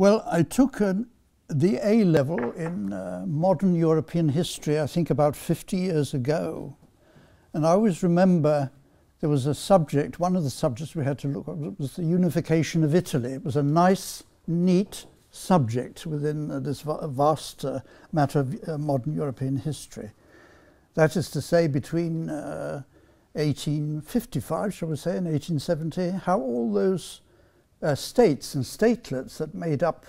Well, I took the A level in uh, modern European history, I think about 50 years ago. And I always remember there was a subject, one of the subjects we had to look at was the unification of Italy. It was a nice, neat subject within uh, this vast uh, matter of uh, modern European history. That is to say, between 1855, uh, shall we say, and 1870, how all those uh, states and statelets that made up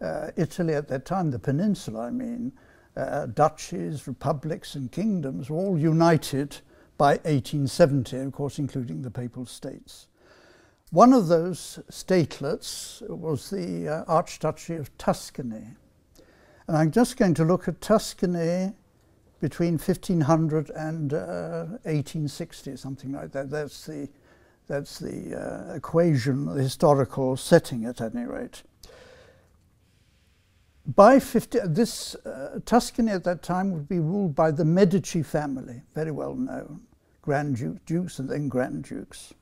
uh, Italy at that time, the peninsula, I mean, uh, duchies, republics, and kingdoms were all united by 1870, of course, including the Papal States. One of those statelets was the uh, Archduchy of Tuscany. And I'm just going to look at Tuscany between 1500 and uh, 1860, something like that. That's the that's the uh, equation, the historical setting at any rate. By 50, this uh, Tuscany at that time would be ruled by the Medici family, very well known, Grand Duke, Dukes and then Grand Dukes.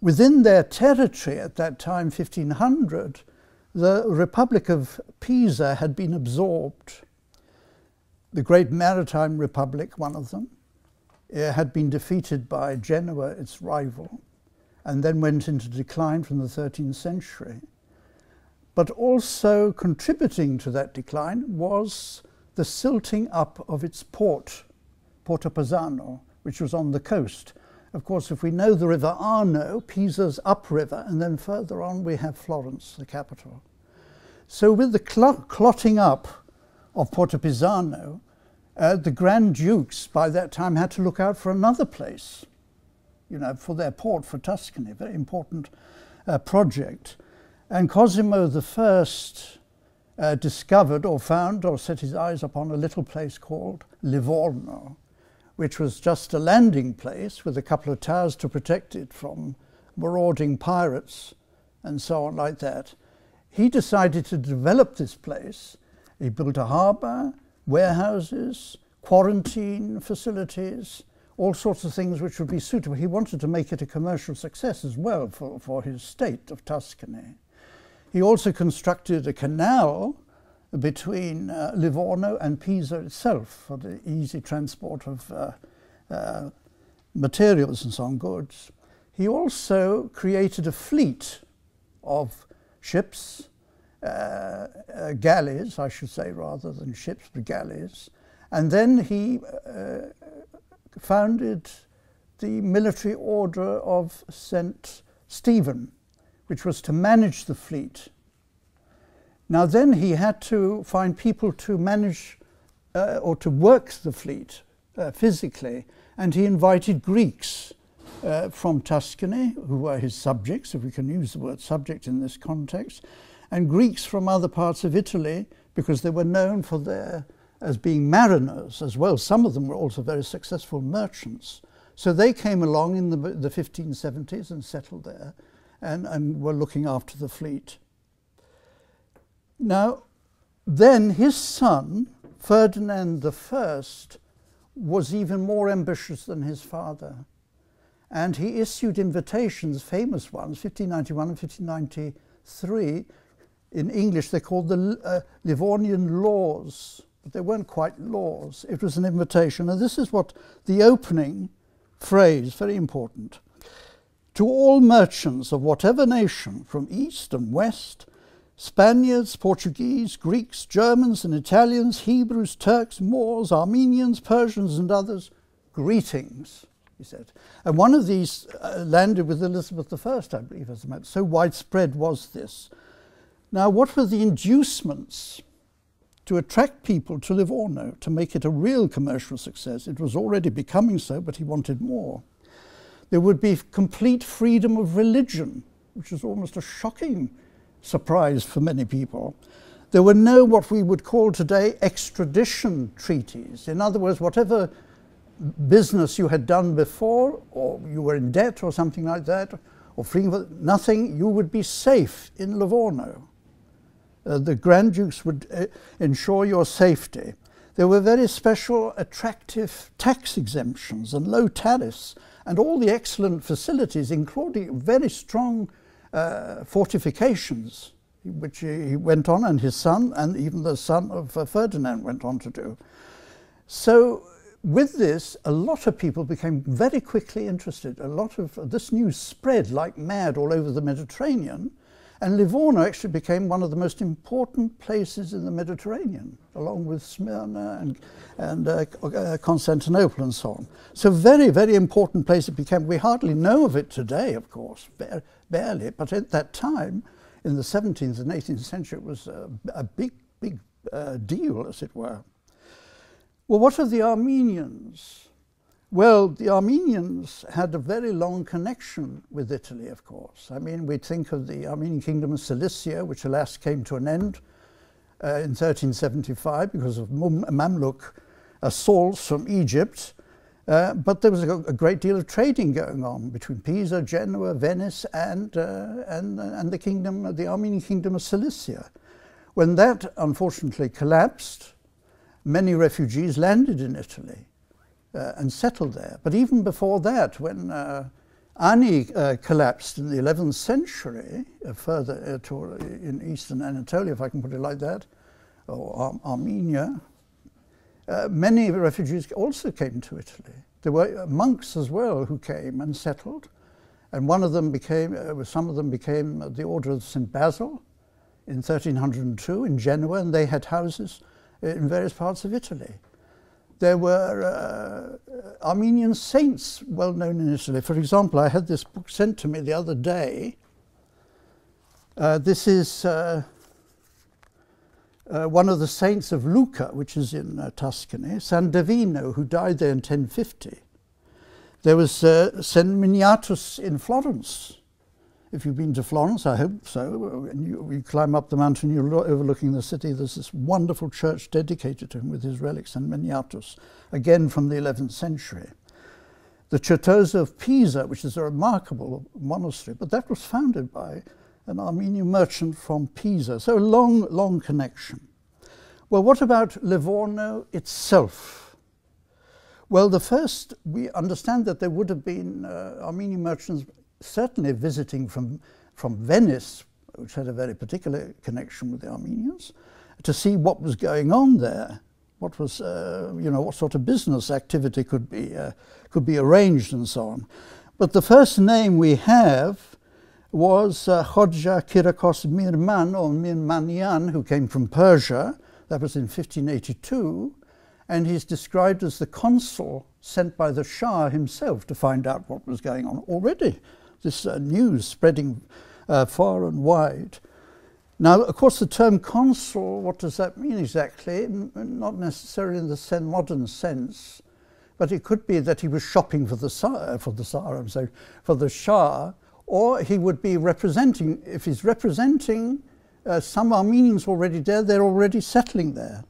Within their territory at that time, 1500, the Republic of Pisa had been absorbed. The Great Maritime Republic, one of them, uh, had been defeated by Genoa, its rival and then went into decline from the 13th century. But also contributing to that decline was the silting up of its port, Porto Pisano, which was on the coast. Of course, if we know the River Arno, Pisa's upriver, and then further on we have Florence, the capital. So with the cl clotting up of Porto Pisano, uh, the Grand Dukes by that time had to look out for another place you know, for their port for Tuscany, very important uh, project. And Cosimo I uh, discovered or found or set his eyes upon a little place called Livorno, which was just a landing place with a couple of towers to protect it from marauding pirates and so on like that. He decided to develop this place. He built a harbour, warehouses, quarantine facilities, all sorts of things which would be suitable. He wanted to make it a commercial success as well for, for his state of Tuscany. He also constructed a canal between uh, Livorno and Pisa itself for the easy transport of uh, uh, materials and so on, goods. He also created a fleet of ships, galleys, I should say, rather than ships, but galleys. And then he uh, founded the military order of St. Stephen, which was to manage the fleet. Now, then he had to find people to manage uh, or to work the fleet uh, physically, and he invited Greeks uh, from Tuscany, who were his subjects, if we can use the word subject in this context, and Greeks from other parts of Italy, because they were known for their as being mariners as well. Some of them were also very successful merchants. So they came along in the, the 1570s and settled there and, and were looking after the fleet. Now, then his son, Ferdinand I, was even more ambitious than his father. And he issued invitations, famous ones, 1591 and 1593. In English, they're called the uh, Livornian Laws but they weren't quite laws. It was an invitation. And this is what the opening phrase, very important. To all merchants of whatever nation, from east and west, Spaniards, Portuguese, Greeks, Germans and Italians, Hebrews, Turks, Moors, Armenians, Persians and others, greetings, he said. And one of these uh, landed with Elizabeth I, I believe, as a matter. So widespread was this. Now, what were the inducements to attract people to Livorno, to make it a real commercial success. It was already becoming so, but he wanted more. There would be complete freedom of religion, which is almost a shocking surprise for many people. There were no what we would call today extradition treaties. In other words, whatever business you had done before, or you were in debt or something like that, or free, nothing, you would be safe in Livorno. Uh, the Grand Dukes would uh, ensure your safety. There were very special attractive tax exemptions and low tariffs and all the excellent facilities, including very strong uh, fortifications which he went on, and his son, and even the son of uh, Ferdinand went on to do. So, with this, a lot of people became very quickly interested. A lot of this news spread like mad all over the Mediterranean. And Livorno actually became one of the most important places in the Mediterranean, along with Smyrna and, and uh, uh, Constantinople and so on. So very, very important place it became. We hardly know of it today, of course, barely, but at that time, in the 17th and 18th century, it was a, a big, big uh, deal, as it were. Well, what of the Armenians? Well, the Armenians had a very long connection with Italy, of course. I mean, we think of the Armenian kingdom of Cilicia, which alas came to an end uh, in 1375 because of Mamluk assaults from Egypt. Uh, but there was a, a, great deal of trading going on between Pisa, Genoa, Venice, and, uh, and, and the kingdom, the Armenian kingdom of Cilicia. When that unfortunately collapsed, many refugees landed in Italy uh, and settled there. But even before that, when uh, Ani uh, collapsed in the 11th century, uh, further uh, to, in eastern Anatolia, if I can put it like that, or Ar Armenia, uh, many refugees also came to Italy. There were monks as well who came and settled, and one of them became, some of them became the Order of St. Basil in 1302 in Genoa, and they had houses in various parts of Italy. There were uh, Armenian saints well known in Italy. For example, I had this book sent to me the other day. Uh, this is uh, uh one of the saints of Lucca, which is in uh, Tuscany, San Davino, who died there in 1050. There was uh, St. Miniatus in Florence, if you've been to Florence, I hope so, and you, you climb up the mountain, you're overlooking the city, there's this wonderful church dedicated to him with his relics and Miniatus, again from the 11th century. The Certosa of Pisa, which is a remarkable monastery, but that was founded by an Armenian merchant from Pisa, so a long, long connection. Well, what about Livorno itself? Well, the first, we understand that there would have been uh, Armenian merchants certainly visiting from, from Venice, which had a very particular connection with the Armenians, to see what was going on there, what was, uh, you know, what sort of business activity could be, uh, could be arranged and so on. But the first name we have was uh, Hodja Kyriakos Mirman or Mirmanian, who came from Persia. That was in 1582. And he's described as the consul sent by the Shah himself to find out what was going on already this uh, news spreading uh, far and wide. Now, of course, the term consul, what does that mean exactly? Not necessarily in the modern sense, but it could be that he was shopping for the Tsar, for the Tsar, I'm sorry, for the Shah, or he would be representing, if he's representing uh, some Armenians already there, they're already settling there.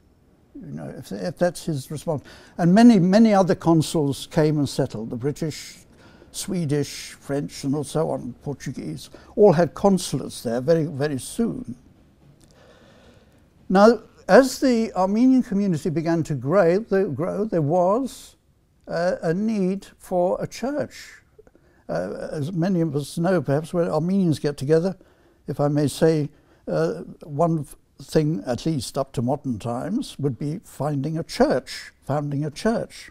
You know, if, if that's his response. And many, many other consuls came and settled. The British, Swedish, French, and so on, Portuguese, all had consulates there very, very soon. Now, as the Armenian community began to grow, there was uh, a need for a church. Uh, as many of us know, perhaps, when Armenians get together, if I may say, uh, one thing, at least up to modern times, would be finding a church, founding a church.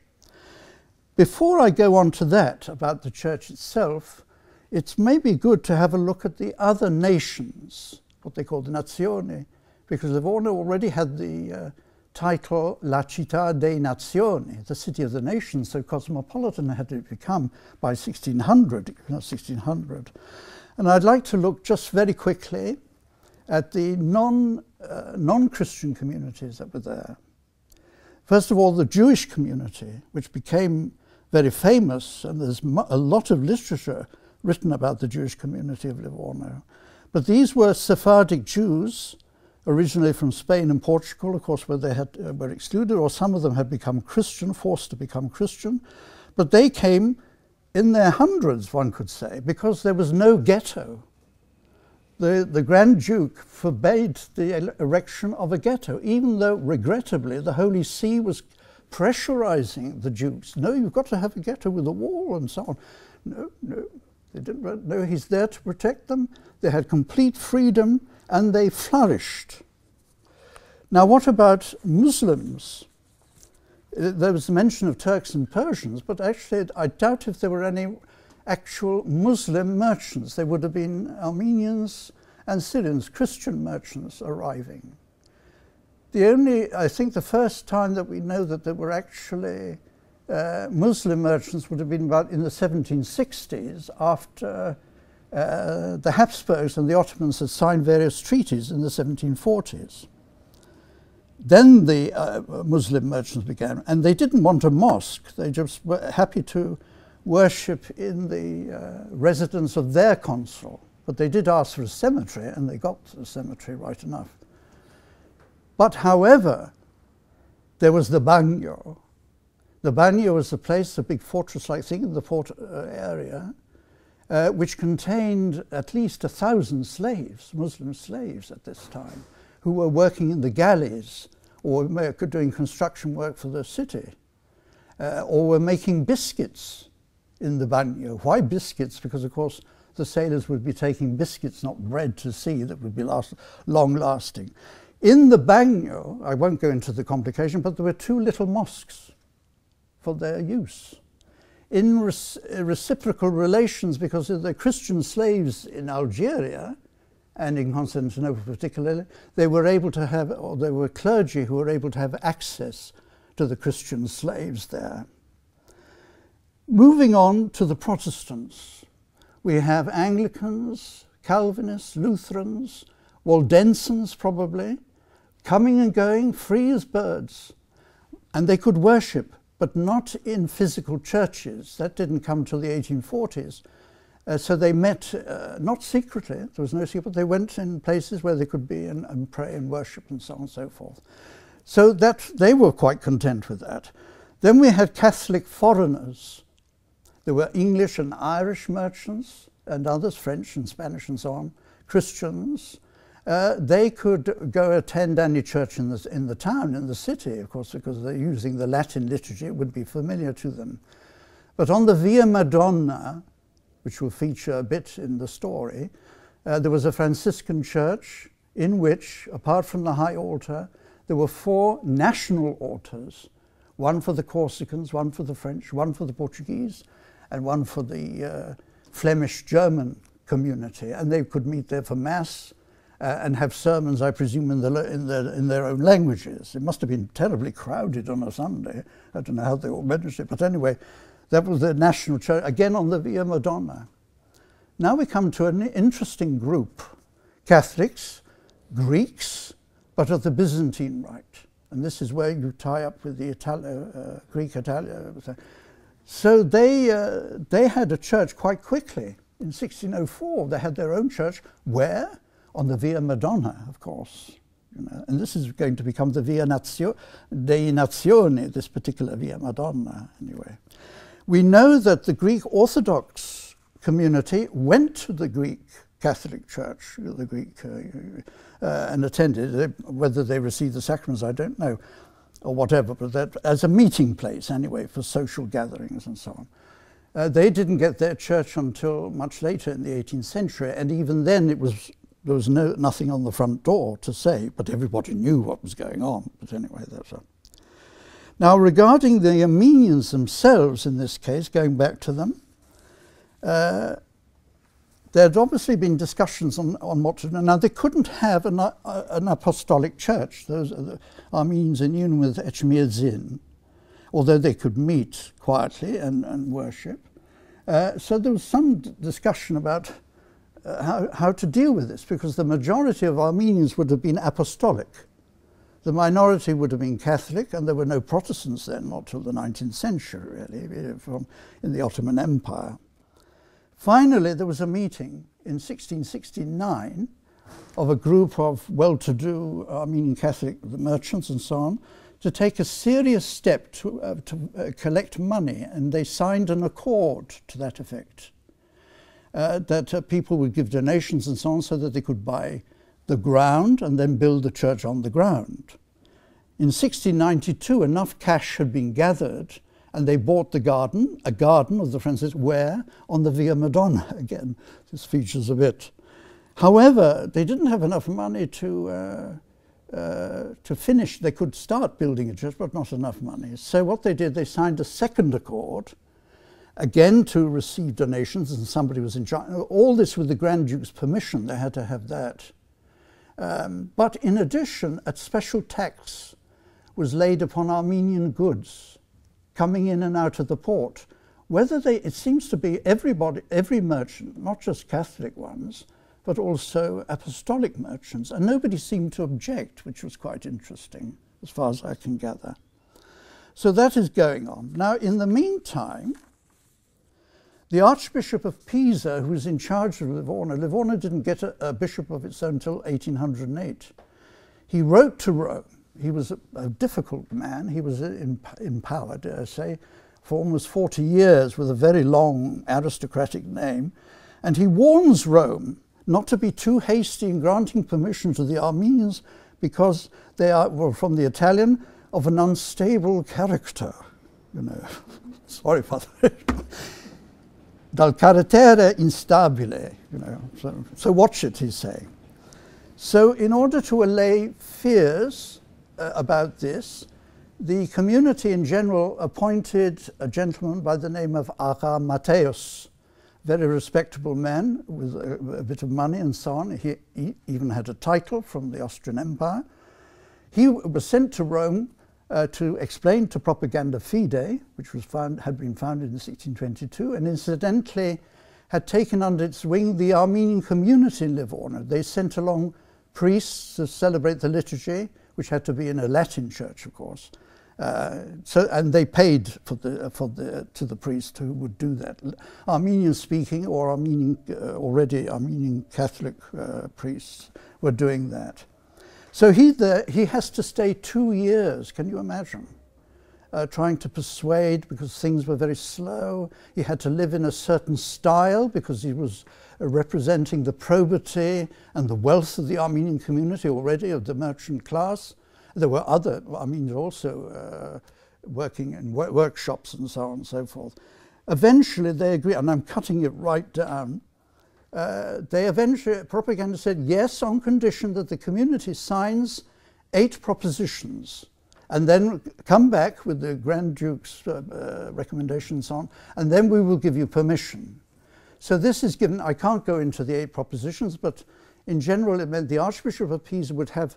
Before I go on to that about the church itself, it's maybe good to have a look at the other nations, what they call the nazioni, because Livorno already had the uh, title La Città dei Nazioni, the city of the nations, so cosmopolitan had it become by 1600, not 1600. And I'd like to look just very quickly at the non, uh, non-Christian communities that were there. First of all, the Jewish community, which became very famous, and there's a lot of literature written about the Jewish community of Livorno. But these were Sephardic Jews, originally from Spain and Portugal, of course, where they had, uh, were excluded, or some of them had become Christian, forced to become Christian. But they came in their hundreds, one could say, because there was no ghetto. The, the Grand Duke forbade the erection of a ghetto, even though, regrettably, the Holy See was pressurizing the Jews. No, you've got to have a ghetto with a wall and so on. No, no, they didn't. No, he's there to protect them. They had complete freedom, and they flourished. Now, what about Muslims? Uh, there was mention of Turks and Persians, but actually, I doubt if there were any actual Muslim merchants. There would have been Armenians and Syrians, Christian merchants arriving. The only, I think the first time that we know that there were actually uh, Muslim merchants would have been about in the 1760s after uh, the Habsburgs and the Ottomans had signed various treaties in the 1740s. Then the uh, Muslim merchants began, and they didn't want a mosque. They just were happy to worship in the uh, residence of their consul. But they did ask for a cemetery, and they got the cemetery right enough. But however, there was the Bagno. The Bagno was a place, a big fortress-like thing in the port uh, area, uh, which contained at least a thousand slaves, Muslim slaves at this time, who were working in the galleys or doing construction work for the city, uh, or were making biscuits in the Bagno. Why biscuits? Because, of course, the sailors would be taking biscuits, not bread, to sea that would be last, long lasting. In the Bagno, I won't go into the complication, but there were two little mosques for their use. In reciprocal relations, because of the Christian slaves in Algeria and in Constantinople particularly, they were able to have, or there were clergy who were able to have access to the Christian slaves there. Moving on to the Protestants, we have Anglicans, Calvinists, Lutherans, Waldensians probably, coming and going, free as birds. And they could worship, but not in physical churches. That didn't come till the 1840s. Uh, so they met, uh, not secretly, there was no secret, they went in places where they could be and, and pray and worship and so on and so forth. So that they were quite content with that. Then we had Catholic foreigners there were English and Irish merchants and others, French and Spanish and so on, Christians. Uh, they could go attend any church in the, in the town, in the city, of course, because they're using the Latin liturgy, it would be familiar to them. But on the Via Madonna, which will feature a bit in the story, uh, there was a Franciscan church in which, apart from the high altar, there were four national altars one for the Corsicans, one for the French, one for the Portuguese, and one for the uh, Flemish German community. And they could meet there for Mass uh, and have sermons, I presume, in, the, in, their, in their own languages. It must have been terribly crowded on a Sunday. I don't know how they all managed it. But anyway, that was the national church, again on the Via Madonna. Now we come to an interesting group Catholics, Greeks, but of the Byzantine Rite. And this is where you tie up with the Italo, uh, Greek Italia. So they, uh, they had a church quite quickly. In 1604, they had their own church. Where? On the Via Madonna, of course. You know, and this is going to become the Via Nazio dei Nazioni, this particular Via Madonna, anyway. We know that the Greek Orthodox community went to the Greek Catholic Church, the Greek, uh, uh, and attended. Whether they received the sacraments, I don't know or whatever, but that as a meeting place anyway for social gatherings and so on. Uh, they didn't get their church until much later in the 18th century, and even then it was there was no, nothing on the front door to say, but everybody knew what was going on. But anyway, that's a. Now, regarding the Armenians themselves, in this case, going back to them, uh, there had obviously been discussions on, on what to do. Now, they couldn't have an, uh, an apostolic church. Those are the Armenians in union with Echmiadzin, although they could meet quietly and, and worship. Uh, so there was some discussion about uh, how, how to deal with this, because the majority of Armenians would have been apostolic. The minority would have been Catholic, and there were no Protestants then, not till the 19th century, really, from, in the Ottoman Empire. Finally, there was a meeting in 1669 of a group of well-to-do Armenian Catholic merchants and so on to take a serious step to, uh, to uh, collect money, and they signed an accord to that effect. Uh, that uh, people would give donations and so on so that they could buy the ground and then build the church on the ground. In 1692, enough cash had been gathered and they bought the garden, a garden of the Francis, where? On the Via Madonna again. This features a bit. However, they didn't have enough money to, uh, uh, to finish. They could start building a church, but not enough money. So what they did, they signed a second accord, again to receive donations, and somebody was in charge. All this with the Grand Duke's permission. They had to have that. Um, but in addition, a special tax was laid upon Armenian goods coming in and out of the port. Whether they, it seems to be everybody, every merchant, not just Catholic ones, but also apostolic merchants, and nobody seemed to object, which was quite interesting, as far as I can gather. So that is going on. Now, in the meantime, the Archbishop of Pisa, who was in charge of Livorno, Livorno didn't get a, a bishop of its own until 1808. He wrote to Rome. He was a, a difficult man. He was in, in power, dare I say, for almost 40 years with a very long aristocratic name. And he warns Rome not to be too hasty in granting permission to the Armenians because they are, well, from the Italian, of an unstable character. You know, sorry that. Dal carattere instabile, you know. So, so watch it, he's saying. So in order to allay fears uh, about this, the community in general appointed a gentleman by the name of Aga Mateus, very respectable man with a, a, bit of money and so on. He, he, even had a title from the Austrian Empire. He was sent to Rome uh, to explain to Propaganda Fide, which was found, had been founded in 1622, and incidentally had taken under its wing the Armenian community in Livorno. They sent along priests to celebrate the liturgy, which had to be in a Latin church, of course. Uh, so, and they paid for the, for the, to the priest who would do that. Armenian speaking or Armenian, uh, already Armenian Catholic uh, priests were doing that. So he, he has to stay two years, can you imagine? Uh, trying to persuade because things were very slow. He had to live in a certain style because he was uh, representing the probity and the wealth of the Armenian community already, of the merchant class. There were other Armenians also uh, working in wor workshops and so on and so forth. Eventually they agree, and I'm cutting it right down, uh, they eventually, propaganda said yes on condition that the community signs eight propositions and then come back with the Grand Duke's uh, uh, recommendations on, and then we will give you permission. So this is given, I can't go into the eight propositions, but in general it meant the Archbishop of Pisa would have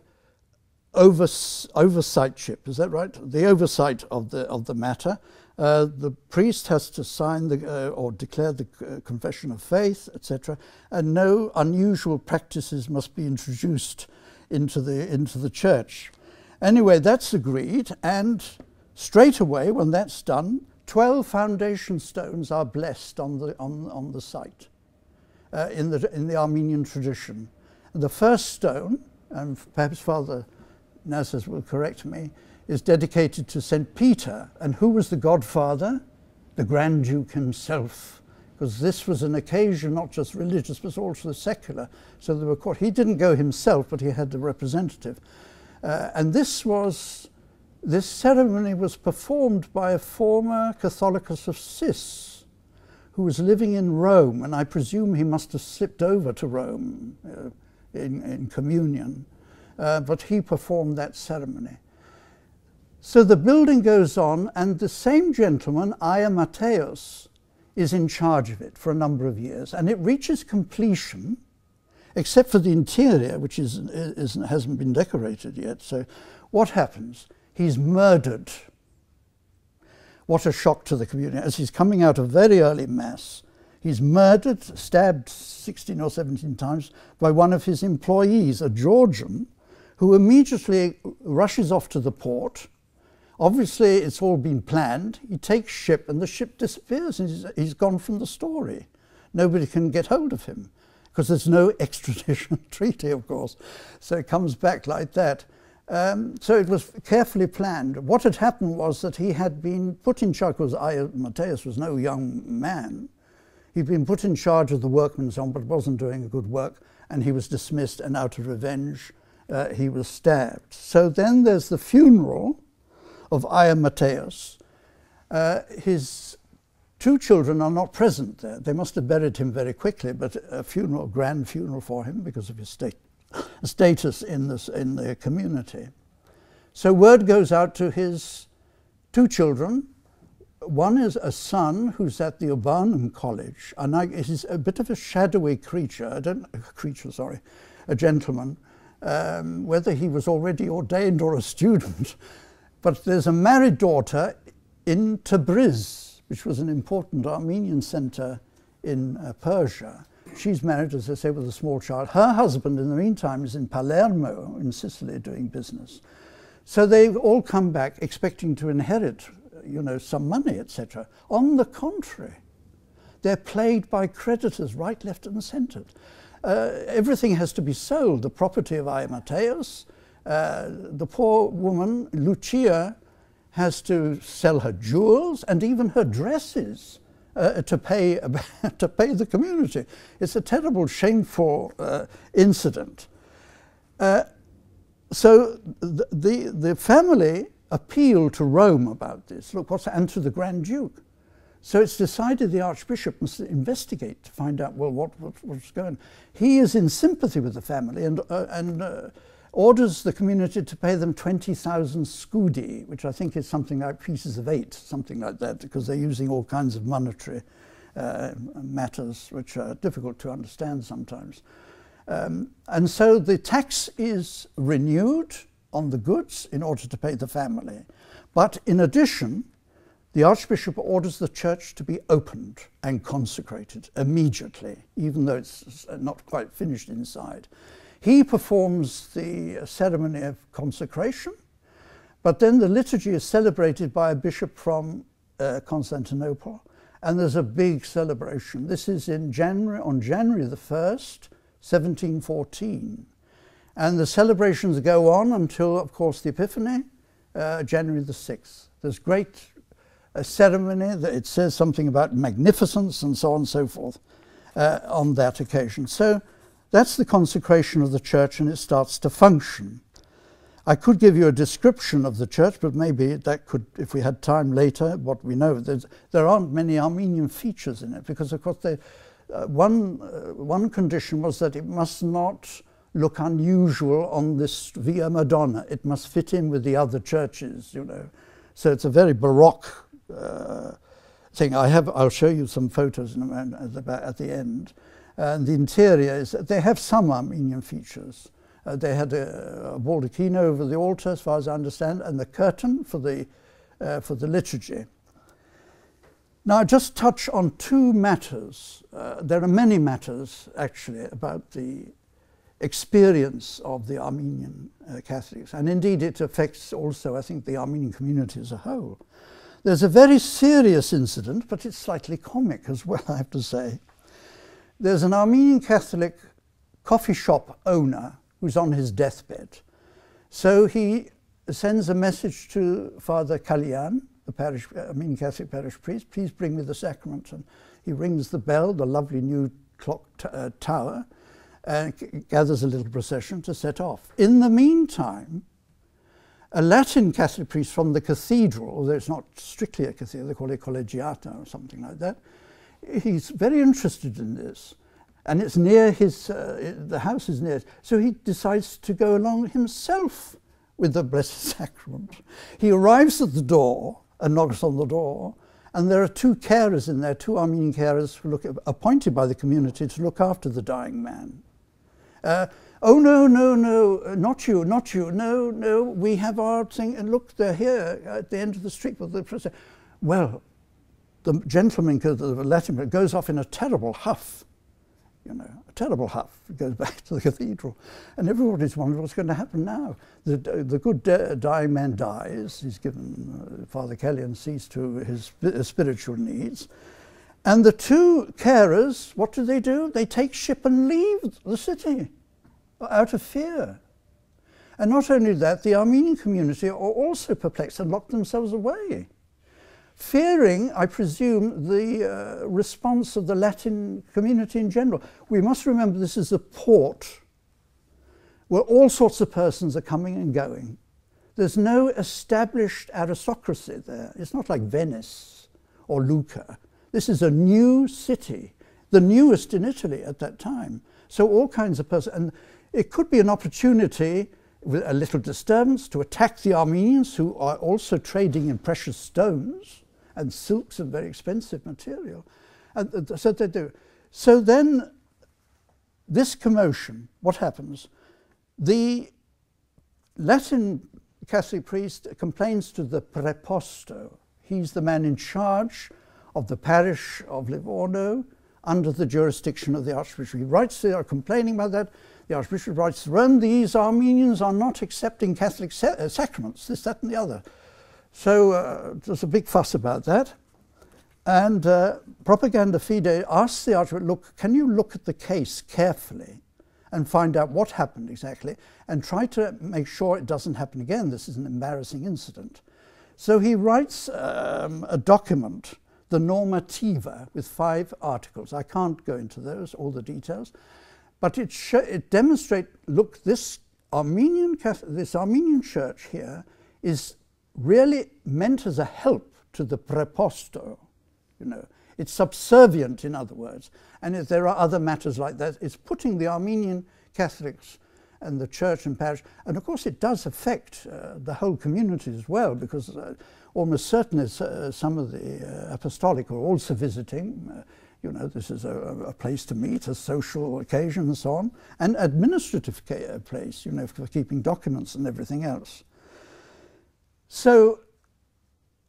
overs oversightship, is that right? The oversight of the, of the matter. Uh, the priest has to sign the, uh, or declare the uh, confession of faith, etc., and no unusual practices must be introduced into the, into the church. Anyway, that's agreed, and straight away, when that's done, 12 foundation stones are blessed on the, on, on the site uh, in, the, in the Armenian tradition. The first stone, and perhaps Father Nazis will correct me, is dedicated to St. Peter. And who was the godfather? The Grand Duke himself. Because this was an occasion not just religious, but also secular. So there were court. He didn't go himself, but he had the representative. Uh, and this was, this ceremony was performed by a former Catholicos of Sis, who was living in Rome, and I presume he must have slipped over to Rome uh, in, in communion uh, but he performed that ceremony. So the building goes on, and the same gentleman, Aya Mateos, is in charge of it for a number of years, and it reaches completion, except for the interior, which is, is, hasn't been decorated yet. So what happens? He's murdered. What a shock to the community. As he's coming out of very early Mass, he's murdered, stabbed 16 or 17 times by one of his employees, a Georgian, who immediately rushes off to the port. Obviously, it's all been planned. He takes ship and the ship disappears and he's, he's gone from the story. Nobody can get hold of him because there's no extradition treaty, of course. So it comes back like that. Um, so it was carefully planned. What had happened was that he had been put in charge, because Mateus was no young man. He'd been put in charge of the workmen's on, but wasn't doing a good work, and he was dismissed, and out of revenge, uh, he was stabbed. So then there's the funeral of Aya Mateus. Uh, his two children are not present there. They must have buried him very quickly, but a funeral, grand funeral for him because of his state, status in, this, in the community. So word goes out to his two children. One is a son who's at the Urbanum College, and I, he's a bit of a shadowy creature. I don't a creature, sorry, a gentleman. Um, whether he was already ordained or a student, but there's a married daughter in Tabriz, which was an important Armenian center in uh, Persia. She's married, as I say, with a small child. Her husband, in the meantime, is in Palermo in Sicily doing business. So they've all come back expecting to inherit, you know, some money, etc. On the contrary, they're plagued by creditors right, left, and centre. Uh, everything has to be sold. The property of Aimateus, uh, the poor woman Lucia has to sell her jewels and even her dresses uh, to pay to pay the community. It's a terrible, shameful uh, incident. Uh, so the, the, the, family appealed to Rome about this, look what's, and to the Grand Duke. So it's decided the Archbishop must investigate to find out, well, what, what what's going on. He is in sympathy with the family and, uh, and uh, orders the community to pay them 20,000 scudi, which I think is something like pieces of eight, something like that, because they're using all kinds of monetary uh, matters which are difficult to understand sometimes. Um, and so the tax is renewed on the goods in order to pay the family. But in addition, the Archbishop orders the church to be opened and consecrated immediately, even though it's not quite finished inside. He performs the ceremony of consecration, but then the liturgy is celebrated by a bishop from uh, Constantinople, and there's a big celebration. This is in January, on January the 1st, 1714. And the celebrations go on until, of course, the Epiphany, uh, January the 6th. There's great uh, ceremony that it says something about magnificence and so on and so forth uh, on that occasion. So that's the consecration of the church and it starts to function. I could give you a description of the church, but maybe that could, if we had time later, what we know. There aren't many Armenian features in it because, of course, they, uh, one, uh, one condition was that it must not look unusual on this Via Madonna. It must fit in with the other churches, you know. So it's a very Baroque uh, thing. I have, I'll show you some photos in a moment at the, at the end. And the interior is, they have some Armenian features. Uh, they had a, a baldacchino over the altar, as far as I understand, and the curtain for the, uh, for the liturgy. Now, I just touch on two matters. Uh, there are many matters, actually, about the experience of the Armenian uh, Catholics, and indeed it affects also, I think, the Armenian community as a whole. There's a very serious incident, but it's slightly comic as well, I have to say. There's an Armenian Catholic coffee shop owner who's on his deathbed. So he sends a message to Father Kalian, the parish, I mean Catholic parish priest, please bring me the sacrament. And he rings the bell, the lovely new clock uh, tower, and gathers a little procession to set off. In the meantime, a Latin Catholic priest from the cathedral, although it's not strictly a cathedral, they call it collegiata or something like that, he's very interested in this. And it's near his, uh, the house is near, so he decides to go along himself with the Blessed Sacrament. He arrives at the door, and knocks on the door. And there are two carers in there, two Armenian carers who look, appointed by the community to look after the dying man. Uh, oh, no, no, no, not you, not you. No, no, we have our thing. And look, they're here at the end of the street with the procession. Well, the gentleman, the Latin, goes off in a terrible huff you know, a terrible huff. It goes back to the cathedral. And everybody's wondering what's going to happen now. The, the good dying man dies. He's given, uh, Father Kalian sees to his spiritual needs. And the two carers, what do they do? They take ship and leave the city out of fear. And not only that, the Armenian community are also perplexed and lock themselves away fearing, I presume, the uh, response of the Latin community in general. We must remember this is a port where all sorts of persons are coming and going. There's no established aristocracy there. It's not like Venice or Lucca. This is a new city, the newest in Italy at that time. So all kinds of persons, and it could be an opportunity with a little disturbance to attack the Armenians who are also trading in precious stones and silks and very expensive material. And so they do. So then this commotion, what happens? The Latin Catholic priest complains to the preposto. He's the man in charge of the parish of Livorno under the jurisdiction of the Archbishop. He writes, they are complaining about that. The Archbishop writes, Rome, these Armenians are not accepting Catholic sa uh, sacraments, this, that, and the other. So uh, there's a big fuss about that. And uh, Propaganda Fide asks the Archbishop, look, can you look at the case carefully and find out what happened exactly and try to make sure it doesn't happen again. This is an embarrassing incident. So he writes um, a document, the Normativa, with five articles. I can't go into those, all the details, but it, it demonstrates, look, this Armenian, this Armenian church here is really meant as a help to the preposto, you know. It's subservient, in other words. And if there are other matters like that, it's putting the Armenian Catholics and the church and parish, and of course it does affect uh, the whole community as well, because uh, almost certainly uh, some of the uh, apostolic are also visiting. Uh, you know, this is a, a, place to meet, a social occasion and so on, and administrative uh, place, you know, for keeping documents and everything else. So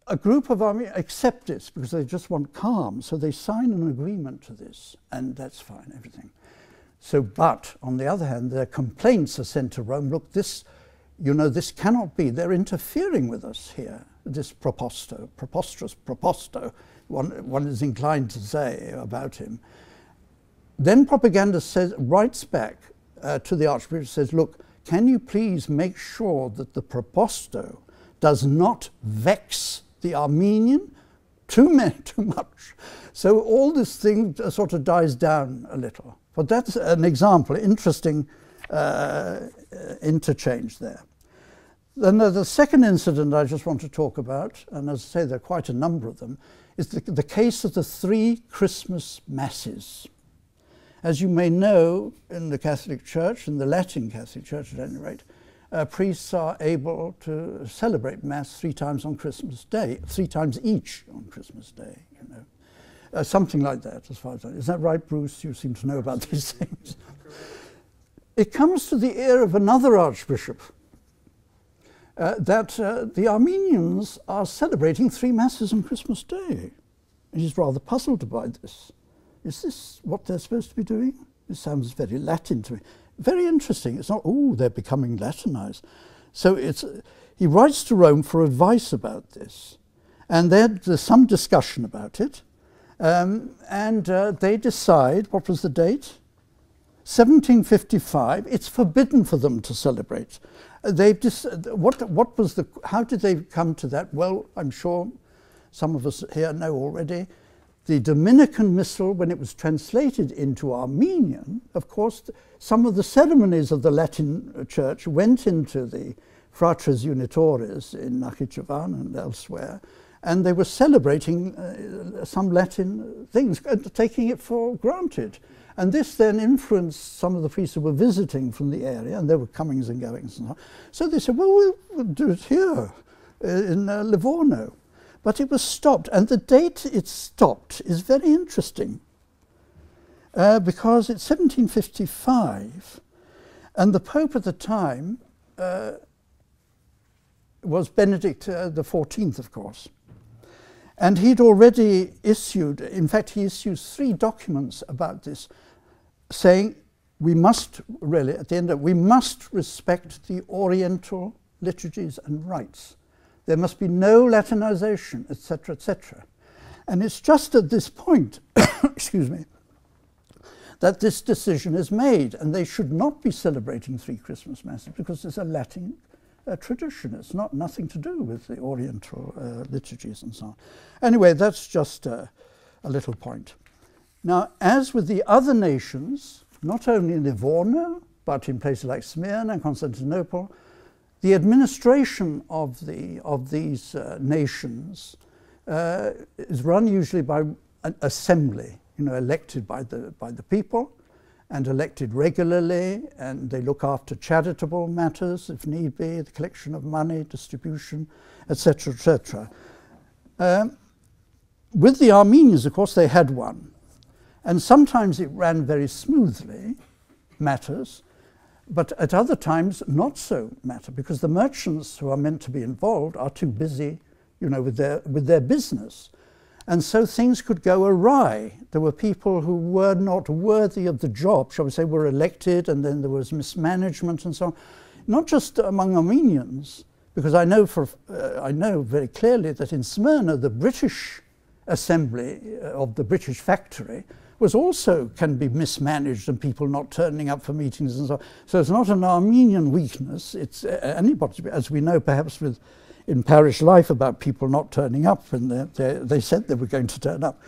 a group of army accept this because they just want calm, so they sign an agreement to this, and that's fine, everything. So, but on the other hand, their complaints are sent to Rome. Look, this, you know, this cannot be. They're interfering with us here. This proposto, preposterous proposto, one, one is inclined to say about him. Then propaganda says, writes back uh, to the Archbishop, says, look, can you please make sure that the proposto does not vex the Armenian too, many, too much. So all this thing sort of dies down a little. But that's an example, interesting uh, interchange there. Then the second incident I just want to talk about, and as I say, there are quite a number of them, is the, the case of the three Christmas masses. As you may know, in the Catholic Church, in the Latin Catholic Church at any rate, uh, priests are able to celebrate Mass three times on Christmas Day, three times each on Christmas Day, you know. Uh, something like that, as far as I know. Is that right, Bruce? You seem to know about these things. it comes to the ear of another archbishop uh, that uh, the Armenians are celebrating three Masses on Christmas Day. And he's rather puzzled by this. Is this what they're supposed to be doing? It sounds very Latin to me very interesting. It's not, oh, they're becoming Latinized. So it's, he writes to Rome for advice about this. And there's some discussion about it. Um, and uh, they decide, what was the date? 1755. It's forbidden for them to celebrate. Uh, they've dis- what, what was the, how did they come to that? Well, I'm sure some of us here know already. The Dominican Missal, when it was translated into Armenian, of course, some of the ceremonies of the Latin Church went into the Fratres Unitores in Nakhichevan and elsewhere, and they were celebrating uh, some Latin things, uh, taking it for granted. And this then influenced some of the priests who were visiting from the area, and there were comings and goings and so on. So they said, well, we'll, we'll do it here uh, in uh, Livorno. But it was stopped, and the date it stopped is very interesting uh, because it's 1755, and the Pope at the time uh, was Benedict uh, XIV, of course. And he'd already issued, in fact, he issues three documents about this, saying we must really, at the end of we must respect the Oriental liturgies and rites. There must be no Latinization, etc., etc. And it's just at this point, excuse me, that this decision is made, and they should not be celebrating three Christmas masses because it's a Latin uh, tradition. It's not nothing to do with the Oriental uh, liturgies and so on. Anyway, that's just uh, a little point. Now, as with the other nations, not only in Livorno, but in places like Smyrna and Constantinople, the administration of, the, of these uh, nations uh, is run usually by an assembly, you know, elected by the, by the people and elected regularly, and they look after charitable matters, if need be, the collection of money, distribution, etc., etc. Um, with the Armenians, of course, they had one. And sometimes it ran very smoothly, matters, but at other times not so matter, because the merchants who are meant to be involved are too busy, you know, with their, with their business. And so things could go awry. There were people who were not worthy of the job, shall we say, were elected, and then there was mismanagement and so on. Not just among Armenians, because I know, for, uh, I know very clearly that in Smyrna, the British assembly uh, of the British factory was also can be mismanaged and people not turning up for meetings and so on. So it's not an Armenian weakness, it's uh, anybody, as we know perhaps with in parish life about people not turning up and they, they, they said they were going to turn up.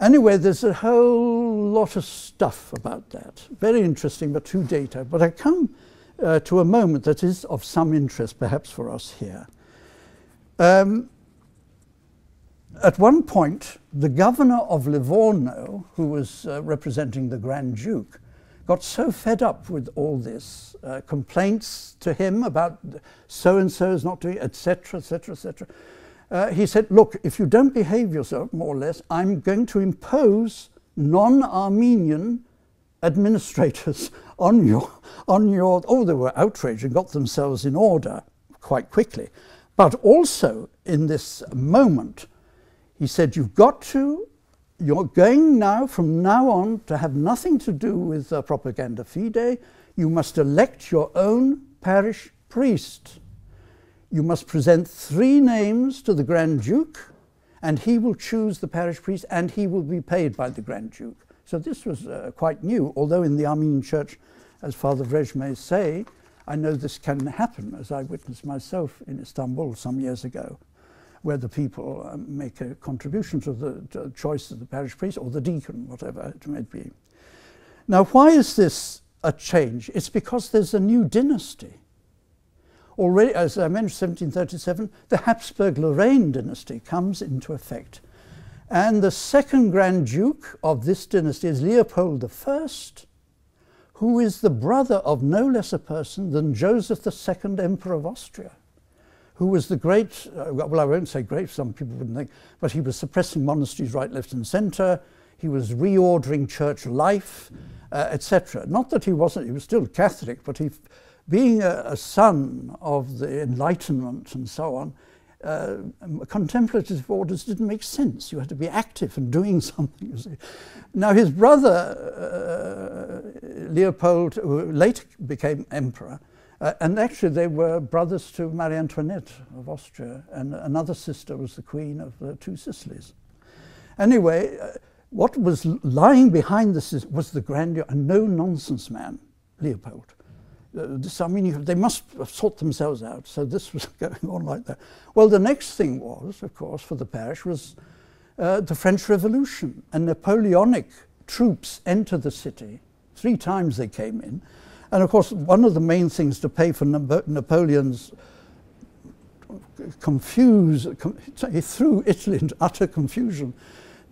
Anyway, there's a whole lot of stuff about that. Very interesting, but too data. But I come uh, to a moment that is of some interest perhaps for us here. Um, at one point, the governor of Livorno, who was uh, representing the Grand Duke, got so fed up with all this, uh, complaints to him about so-and-so is not doing, etc., etc., etc. He said, look, if you don't behave yourself, more or less, I'm going to impose non-Armenian administrators on your, on your, oh, they were outraged and got themselves in order quite quickly. But also in this moment, he said, you've got to you're going now, from now on, to have nothing to do with uh, propaganda fide. You must elect your own parish priest. You must present three names to the Grand Duke, and he will choose the parish priest, and he will be paid by the Grand Duke. So this was uh, quite new, although in the Armenian Church, as Father Vrej may say, I know this can happen, as I witnessed myself in Istanbul some years ago where the people um, make a contribution to the choice of the parish priest or the deacon, whatever it may be. Now, why is this a change? It's because there's a new dynasty. Already, as I mentioned, 1737, the Habsburg-Lorraine dynasty comes into effect. And the second Grand Duke of this dynasty is Leopold I, who is the brother of no less a person than Joseph II, Emperor of Austria who was the great, uh, well, I won't say great, some people wouldn't think, but he was suppressing monasteries right, left, and centre. He was reordering church life, uh, etc. Not that he wasn't, he was still Catholic, but he, being a, a son of the Enlightenment and so on, uh, contemplative orders didn't make sense. You had to be active and doing something. Now, his brother, uh, Leopold, who later became emperor, uh, and actually, they were brothers to Marie Antoinette of Austria, and another sister was the Queen of the Two Sicilies. Anyway, uh, what was lying behind this is, was the grandeur, a no-nonsense man, Leopold. Uh, this, I mean, they must have sought themselves out, so this was going on like that. Well, the next thing was, of course, for the parish was uh, the French Revolution, and Napoleonic troops entered the city. Three times they came in, and of course, one of the main things to pay for Napoleon's confuse, he threw Italy into utter confusion.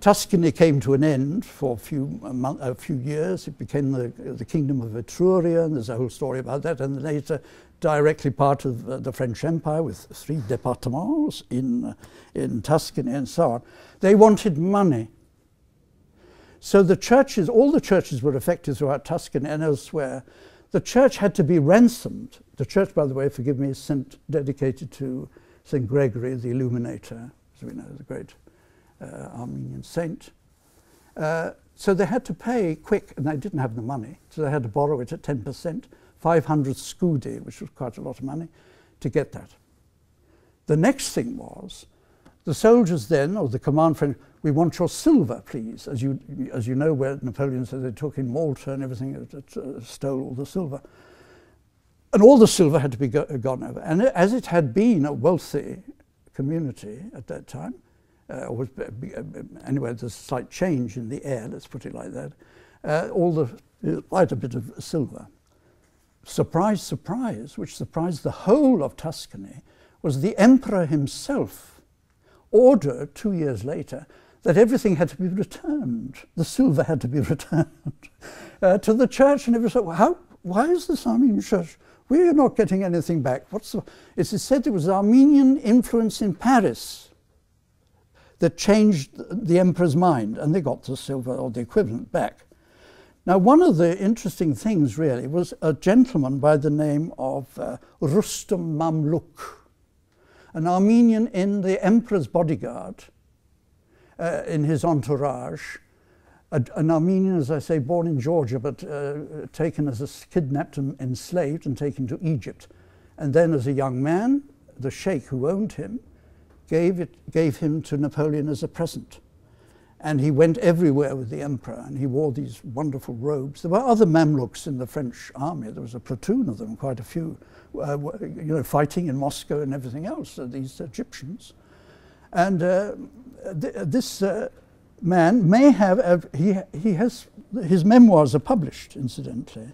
Tuscany came to an end for a few, a, month, a few years. It became the, the kingdom of Etruria, and there's a whole story about that. And later, directly part of uh, the French Empire with three départements in, uh, in Tuscany and so on. They wanted money. So the churches, all the churches were affected throughout Tuscany and elsewhere the church had to be ransomed. The church, by the way, forgive me, is dedicated to St. Gregory the Illuminator, as we know, the great uh, Armenian saint. Uh, so they had to pay quick, and they didn't have the money, so they had to borrow it at 10%, 500 scudi, which was quite a lot of money, to get that. The next thing was the soldiers then, or the command French, we want your silver, please. As you, as you know, where Napoleon said they took in Malta and everything, it, uh, stole all the silver. And all the silver had to be go gone over. And as it had been a wealthy community at that time, uh, was, uh, uh, anyway, there's a slight change in the air, let's put it like that, uh, all the, quite a bit of silver. Surprise, surprise, which surprised the whole of Tuscany, was the emperor himself ordered two years later that everything had to be returned. The silver had to be returned uh, to the church, and everyone said, well, how, why is this Armenian church? We're not getting anything back. What's the, it's said it was Armenian influence in Paris that changed the emperor's mind, and they got the silver or the equivalent back. Now, one of the interesting things really was a gentleman by the name of uh, Rustam Mamluk, an Armenian in the emperor's bodyguard, uh, in his entourage, a, an Armenian, as I say, born in Georgia, but uh, taken as a kidnapped and enslaved and taken to Egypt. And then as a young man, the sheikh who owned him gave, it, gave him to Napoleon as a present. And he went everywhere with the emperor, and he wore these wonderful robes. There were other Mamluks in the French army. There was a platoon of them, quite a few, uh, you know, fighting in Moscow and everything else, uh, these Egyptians. And uh, th this uh, man may have, uh, he, he has, his memoirs are published, incidentally.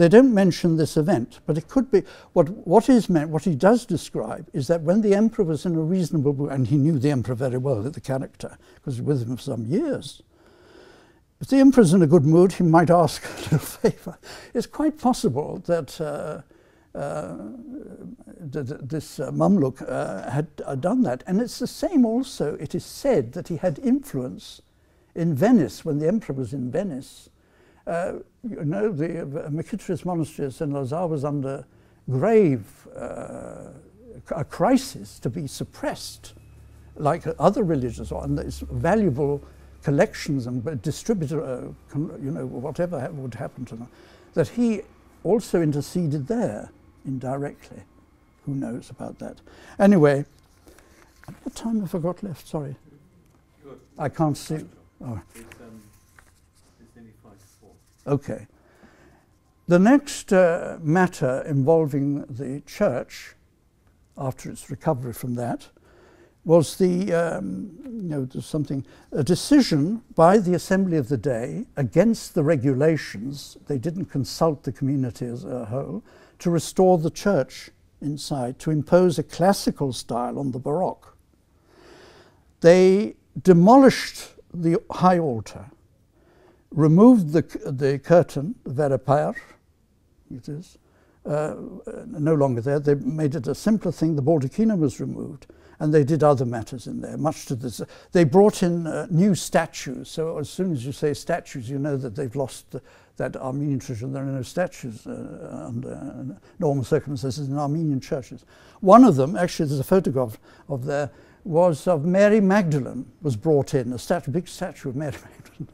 They don't mention this event, but it could be, what, what is meant, what he does describe is that when the emperor was in a reasonable mood, and he knew the emperor very well, the character, because he was with him for some years, if the emperor's in a good mood, he might ask a little favour. It's quite possible that uh, uh, this uh, Mamluk uh, had uh, done that. And it's the same also, it is said that he had influence in Venice, when the emperor was in Venice, uh, you know, the uh, Mekhitarist monastery at St. Lazare was under grave uh, a crisis to be suppressed, like other religions, and its valuable collections and distributor, uh, you know, whatever would happen to them, that he also interceded there indirectly. Who knows about that? Anyway, what time have I got left? Sorry. I can't see. Oh. Okay. The next uh, matter involving the church, after its recovery from that, was the, um, you know, something, a decision by the Assembly of the Day against the regulations, they didn't consult the community as a whole, to restore the church inside, to impose a classical style on the Baroque. They demolished the high altar removed the, the curtain, the verapaer, it is, uh, no longer there. They made it a simpler thing. The baldachinum was removed, and they did other matters in there, much to this. They brought in uh, new statues. So as soon as you say statues, you know that they've lost the, that Armenian tradition. There are no statues uh, under normal circumstances in Armenian churches. One of them, actually, there's a photograph of there, was of Mary Magdalene, was brought in, a statue, big statue of Mary Magdalene.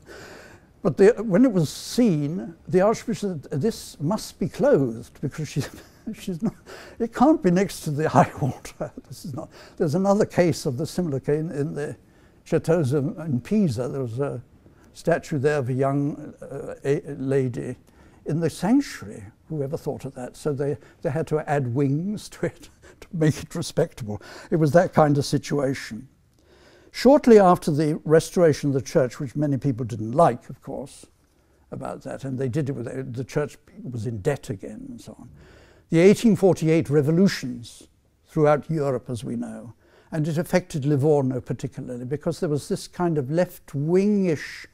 But the, when it was seen, the Archbishop said, this must be closed because she's, she's not, it can't be next to the high altar. This is not, there's another case of the similar case in the chateaus in Pisa. There was a statue there of a young uh, a lady in the sanctuary. Whoever thought of that? So they, they had to add wings to it to make it respectable. It was that kind of situation. Shortly after the restoration of the church, which many people didn't like, of course, about that, and they did it with the church was in debt again and so on. The 1848 revolutions throughout Europe, as we know, and it affected Livorno particularly because there was this kind of left-wingish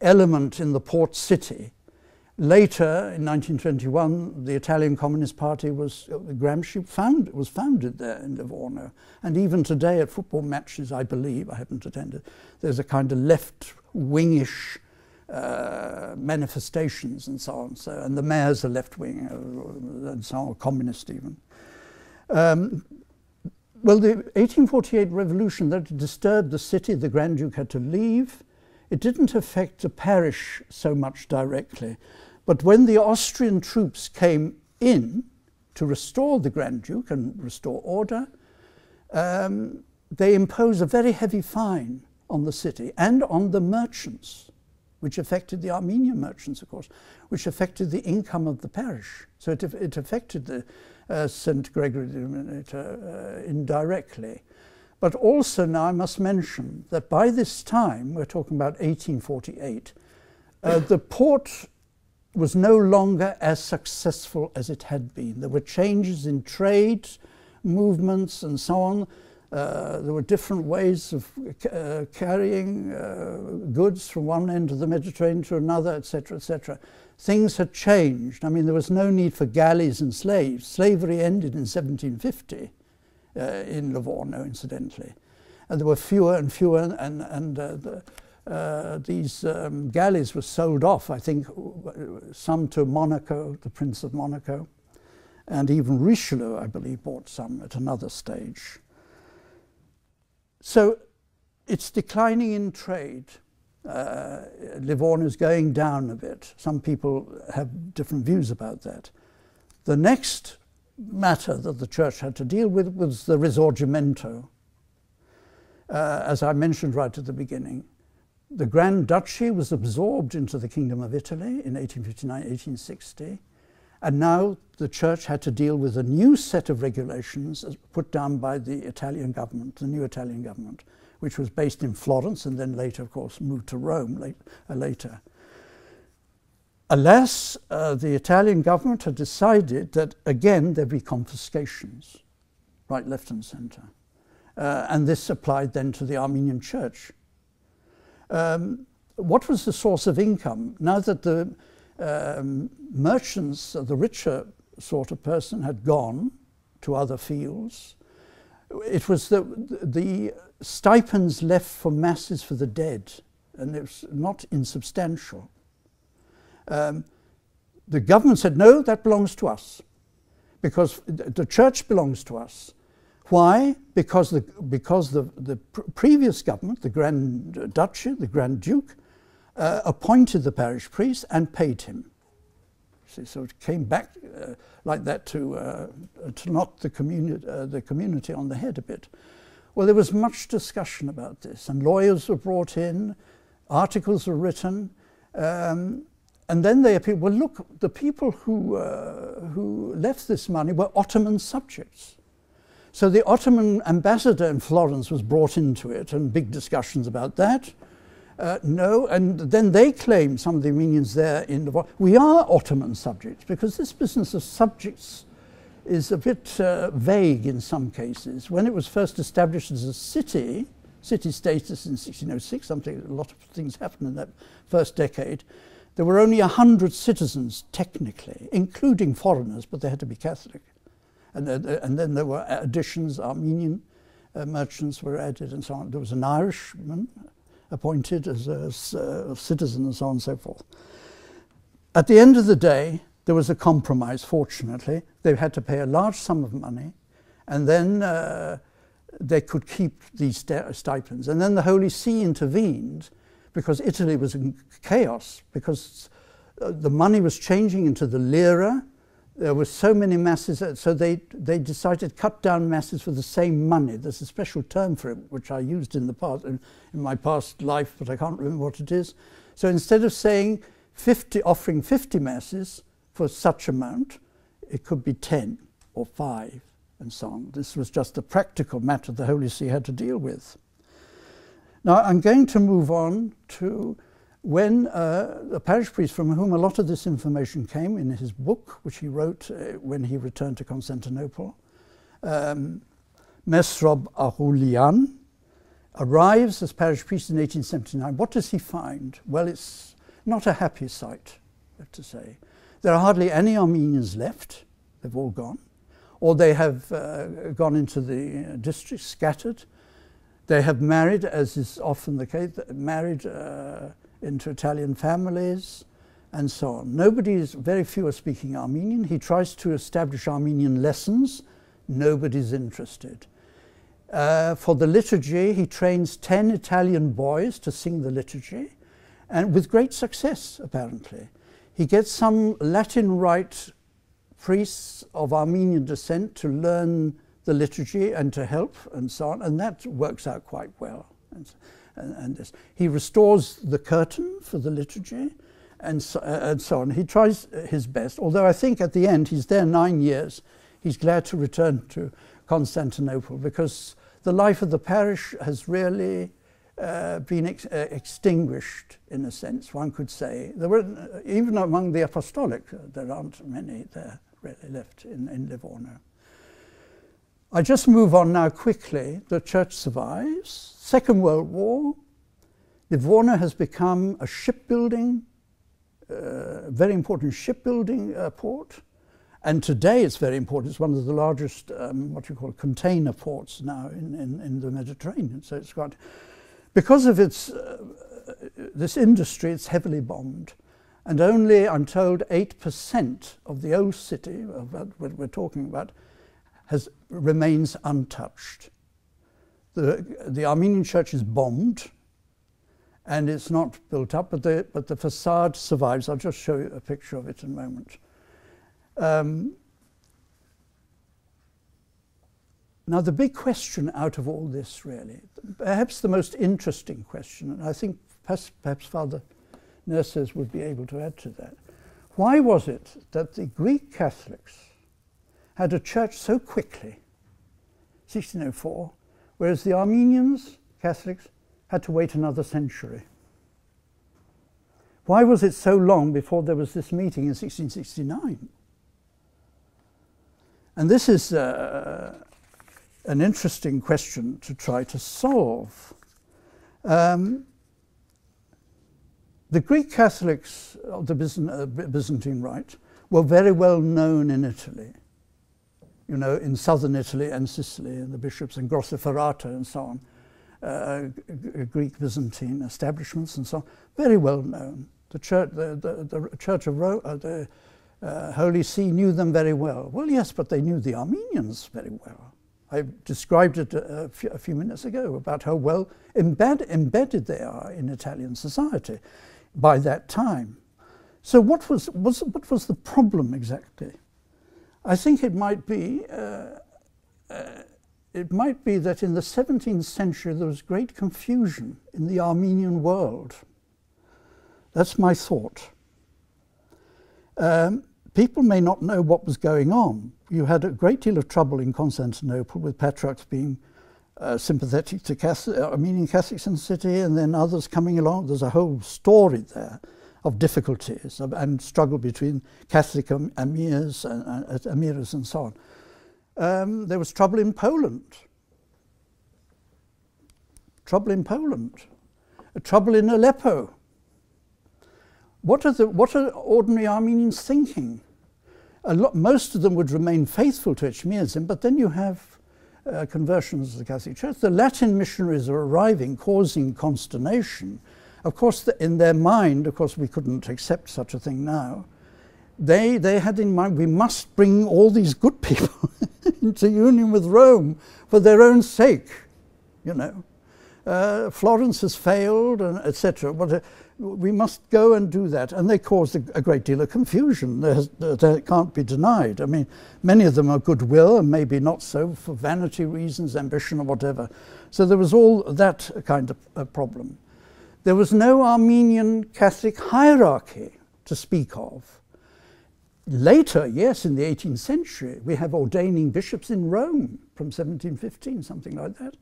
element in the port city Later, in 1921, the Italian Communist Party was, uh, Gramsci found, was founded there in Livorno. And even today at football matches, I believe, I haven't attended, there's a kind of left-wingish uh, manifestations and so on. So, and the mayors are left-wing uh, and so on, communist even. Um, well, the 1848 revolution that disturbed the city, the Grand Duke had to leave. It didn't affect the parish so much directly. But when the Austrian troops came in to restore the Grand Duke and restore order, um, they imposed a very heavy fine on the city and on the merchants, which affected the Armenian merchants, of course, which affected the income of the parish. So it, it affected the uh, St. Gregory the uh, indirectly. But also now I must mention that by this time, we're talking about 1848, uh, the port was no longer as successful as it had been. There were changes in trade, movements, and so on. Uh, there were different ways of uh, carrying uh, goods from one end of the Mediterranean to another, etc., etc. Things had changed. I mean, there was no need for galleys and slaves. Slavery ended in 1750 uh, in Livorno, incidentally. And there were fewer and fewer, and, and uh, the, uh, these um, galleys were sold off, I think, some to Monaco, the Prince of Monaco, and even Richelieu, I believe, bought some at another stage. So it's declining in trade. Uh, Livorno is going down a bit. Some people have different views about that. The next matter that the church had to deal with was the Risorgimento. Uh, as I mentioned right at the beginning, the Grand Duchy was absorbed into the Kingdom of Italy in 1859-1860, and now the church had to deal with a new set of regulations put down by the Italian government, the new Italian government, which was based in Florence and then later, of course, moved to Rome late, uh, later. Alas, uh, the Italian government had decided that again there'd be confiscations, right, left, and centre. Uh, and this applied then to the Armenian church. Um, what was the source of income? Now that the um, merchants, the richer sort of person, had gone to other fields. It was the, the stipends left for masses for the dead, and it was not insubstantial. Um, the government said, no, that belongs to us, because the church belongs to us. Why? Because the, because the, the pr previous government, the Grand Duchy, the Grand Duke, uh, appointed the parish priest and paid him. See, so it came back uh, like that to, uh, to knock the, communi uh, the community on the head a bit. Well, there was much discussion about this, and lawyers were brought in, articles were written, um, and then they appeared, well, look, the people who, uh, who left this money were Ottoman subjects. So the Ottoman ambassador in Florence was brought into it, and big discussions about that. Uh, no, and then they claim, some of the Armenians there in the we are Ottoman subjects because this business of subjects is a bit uh, vague in some cases. When it was first established as a city, city status in 1606, something, a lot of things happened in that first decade, there were only 100 citizens technically, including foreigners, but they had to be Catholic. And, uh, and then there were additions, Armenian uh, merchants were added and so on. There was an Irishman, appointed as a, a citizen and so on and so forth. At the end of the day, there was a compromise, fortunately. They had to pay a large sum of money, and then uh, they could keep these stipends. And then the Holy See intervened because Italy was in chaos, because uh, the money was changing into the lira, there were so many masses, so they, they decided to cut down masses for the same money. There's a special term for it, which I used in the past, in, in my past life, but I can't remember what it is. So instead of saying 50, offering 50 masses for such amount, it could be 10 or 5 and so on. This was just a practical matter the Holy See had to deal with. Now I'm going to move on to when uh, the parish priest from whom a lot of this information came in his book, which he wrote uh, when he returned to Constantinople, um, Mesrob Ahulian, arrives as parish priest in 1879. What does he find? Well, it's not a happy sight, I have to say. There are hardly any Armenians left. They've all gone. Or they have uh, gone into the district, scattered. They have married, as is often the case, married uh, into Italian families and so on. Nobody is, very few are speaking Armenian. He tries to establish Armenian lessons. Nobody's interested. Uh, for the liturgy, he trains 10 Italian boys to sing the liturgy, and with great success, apparently. He gets some Latin Rite priests of Armenian descent to learn the liturgy and to help and so on, and that works out quite well. And this. He restores the curtain for the liturgy and so, uh, and so on. He tries his best, although I think at the end he's there nine years. He's glad to return to Constantinople because the life of the parish has really uh, been ex uh, extinguished in a sense, one could say. There were, uh, even among the apostolic, uh, there aren't many there really left in, in Livorno. I just move on now quickly. The church survives. Second World War. Livorno has become a shipbuilding, uh, very important shipbuilding uh, port. And today it's very important. It's one of the largest, um, what you call container ports now in, in, in, the Mediterranean. So it's got, because of its, uh, this industry, it's heavily bombed. And only, I'm told, 8% of the old city, of what we're talking about, has, remains untouched. The, Armenian church is bombed and it's not built up, but the, but the facade survives. I'll just show you a picture of it in a moment. Um, now, the big question out of all this, really, perhaps the most interesting question, and I think perhaps, perhaps Father Nerses would be able to add to that. Why was it that the Greek Catholics had a church so quickly, 1604, whereas the Armenians, Catholics, had to wait another century? Why was it so long before there was this meeting in 1669? And this is uh, an interesting question to try to solve. Um, the Greek Catholics of the uh, Byzantine Rite were very well known in Italy, you know, in southern Italy and Sicily, and the bishops in Grottaferrata and so on, uh, Greek Byzantine establishments and so on, very well known. The church, the, the, the church of Rome, uh, the uh, Holy See knew them very well. Well, yes, but they knew the Armenians very well. I described it a, few, a few minutes ago about how well embed, embedded they are in Italian society by that time. So what was, was, what was the problem exactly? I think it might be uh, uh, it might be that in the 17th century there was great confusion in the Armenian world. That's my thought. Um, people may not know what was going on. You had a great deal of trouble in Constantinople with patriarchs being uh, sympathetic to Catholic, uh, Armenian Catholics in the city, and then others coming along. There's a whole story there of difficulties and struggle between Catholic emirs and, uh, emirs and so on. Um, there was trouble in Poland. Trouble in Poland. trouble in Aleppo. What are, the, what are ordinary Armenians thinking? lot, most of them would remain faithful to Echmiadzin, but then you have uh, conversions of the Catholic Church. The Latin missionaries are arriving, causing consternation. Of course, the, in their mind, of course, we couldn't accept such a thing now. They, they had in mind we must bring all these good people into union with Rome for their own sake, you know. Uh, Florence has failed, and etc. But uh, we must go and do that. And they caused a, a great deal of confusion. That can't be denied. I mean, many of them are goodwill and maybe not so for vanity reasons, ambition, or whatever. So there was all that kind of problem. There was no Armenian Catholic hierarchy to speak of. Later, yes, in the 18th century, we have ordaining bishops in Rome from 1715, something like that.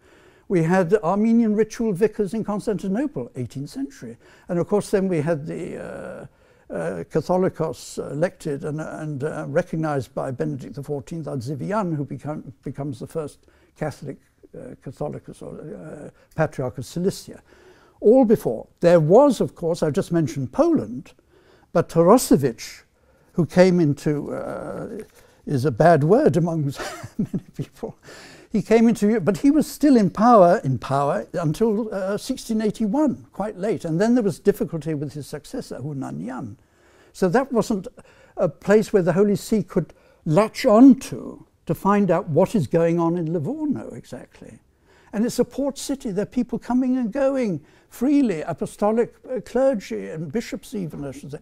We had Armenian ritual vicars in Constantinople, 18th century. And of course, then we had the uh, uh, Catholicos elected and, and uh, recognized by Benedict XIV Ardzivian, who become, becomes the first Catholic uh, Catholicos or uh, Patriarch of Cilicia. All before. There was, of course, I just mentioned Poland, but Torosevich, who came into, uh, is a bad word among many people, he came into, but he was still in power, in power until uh, 1681, quite late. And then there was difficulty with his successor, Hunanyan. So that wasn't a place where the Holy See could latch on to to find out what is going on in Livorno exactly. And it's a port city. There are people coming and going freely, apostolic uh, clergy and bishops even, I should say.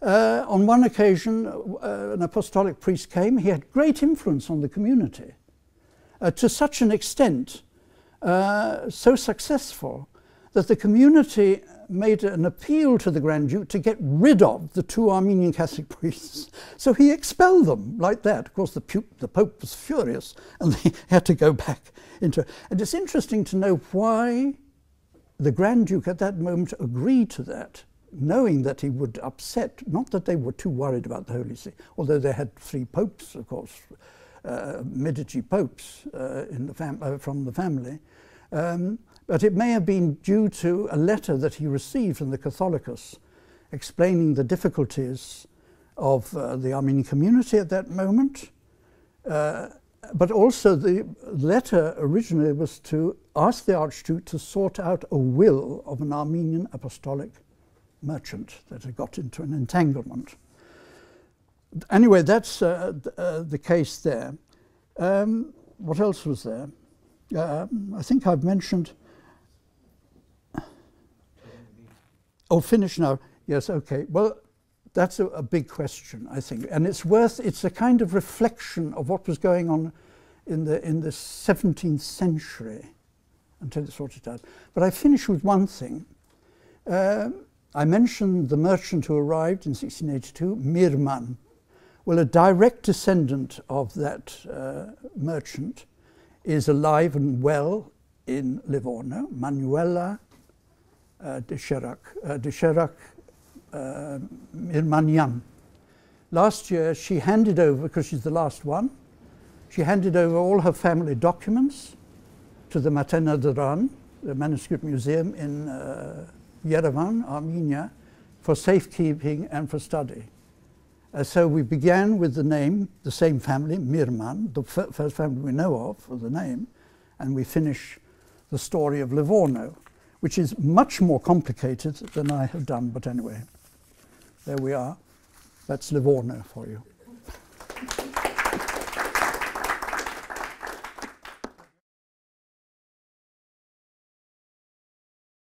Uh, on one occasion, uh, an apostolic priest came. He had great influence on the community uh, to such an extent, uh, so successful, that the community made an appeal to the Grand Duke to get rid of the two Armenian Catholic priests. So he expelled them like that. Of course, the, Pope, the Pope was furious and they had to go back into. And it's interesting to know why the Grand Duke at that moment agreed to that, knowing that he would upset, not that they were too worried about the Holy See, although they had three popes, of course, uh, Medici popes uh, in the fam- uh, from the family. Um, but it may have been due to a letter that he received from the Catholicos explaining the difficulties of uh, the Armenian community at that moment. Uh, but also the letter originally was to ask the Archduke to sort out a will of an Armenian apostolic merchant that had got into an entanglement. Anyway, that's uh, uh, the case there. Um, what else was there? Um, I think I've mentioned. Oh, finish now. Yes, okay. Well, that's a, a, big question, I think, and it's worth. It's a kind of reflection of what was going on in the in the 17th century until it sorted out. But I finish with one thing. Uh, I mentioned the merchant who arrived in 1682, Mirman. Well, a direct descendant of that uh, merchant is alive and well in Livorno, Manuela uh, de Cherac, uh, de Cherac uh, Mirmanian. Last year, she handed over, because she's the last one, she handed over all her family documents to the Matenadaran, the manuscript museum in uh, Yerevan, Armenia, for safekeeping and for study. Uh, so we began with the name, the same family, Mirman, the first family we know of for the name, and we finish the story of Livorno, which is much more complicated than I have done, but anyway, there we are. That's Livorno for you.